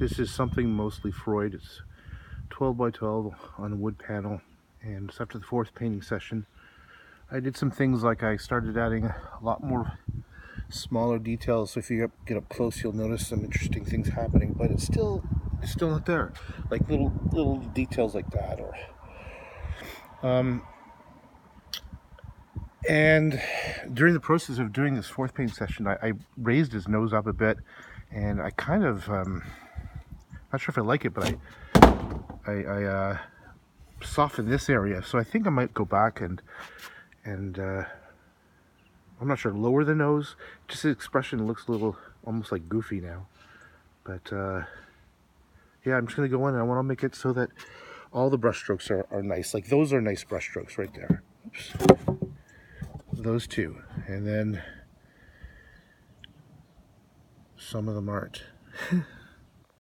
This is something mostly Freud. It's 12 by 12 on a wood panel. And after the fourth painting session, I did some things like I started adding a lot more smaller details. So if you get up close, you'll notice some interesting things happening, but it's still, it's still not there. Like little, little details like that or, um, and during the process of doing this fourth painting session, I, I raised his nose up a bit and I kind of, um, not sure if I like it, but I, I, I uh, softened this area. So I think I might go back and, and, uh, I'm not sure, lower the nose. Just the expression looks a little, almost like goofy now. But, uh, yeah, I'm just going to go in and I want to make it so that all the brush strokes are, are nice. Like those are nice brush strokes right there. Oops those two and then some of them aren't